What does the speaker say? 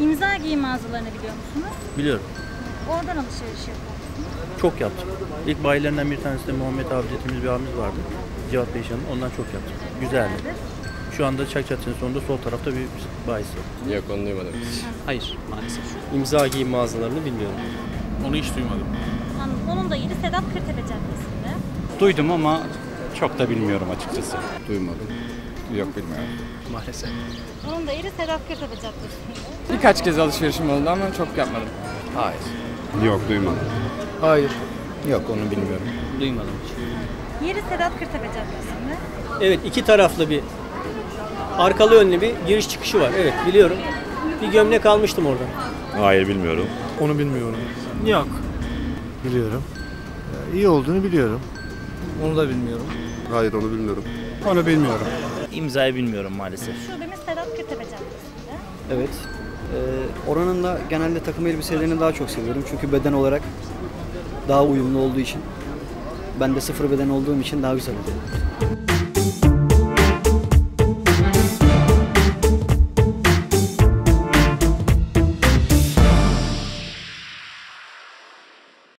İmza giyim mağazalarını biliyor musunuz? Biliyorum. Oradan alışveriş yapıyor musunuz? Çok yaptım. İlk bayilerinden bir tanesi de Muhammed abi dediğimiz bir abimiz vardı. Cevat Beyşan'ın. Ondan çok yaptım. Güzeldi. Şu anda Çak Çatı'nın sonunda sol tarafta bir bahis var. Yok onu duymadım. Hayır maalesef. İmza giyim mağazalarını bilmiyorum. Onu hiç duymadım. Anladım. Onun da yeri Sedat Kırtepe Caddesi'nde. Duydum ama çok da bilmiyorum açıkçası. Duymadım. Yok bilmiyorum. Maalesef. Onun da yeri Sedat Kırtepe Caddesi'nde. Birkaç kez alışverişim oldu ama çok yapmadım. Hayır. Yok duymadım. Hayır. Yok onu bilmiyorum. Duymadım hiç. Yeri Sedat Kırtepe Caddesi'nde. Evet iki taraflı bir arkalı önlü bir giriş çıkışı var. Evet biliyorum. Bir gömlek almıştım oradan. Hayır bilmiyorum. Onu bilmiyorum. Yok. Biliyorum. İyi olduğunu biliyorum. Onu da bilmiyorum. Hayır onu bilmiyorum. Onu bilmiyorum. İmzayı bilmiyorum maalesef. Şubemiz Sedat Kırtepe Caddesi'nde. Evet. Ee, oranın da genelde takım elbiselerini daha çok seviyorum. Çünkü beden olarak daha uyumlu olduğu için. Ben de sıfır beden olduğum için daha güzel oluyor.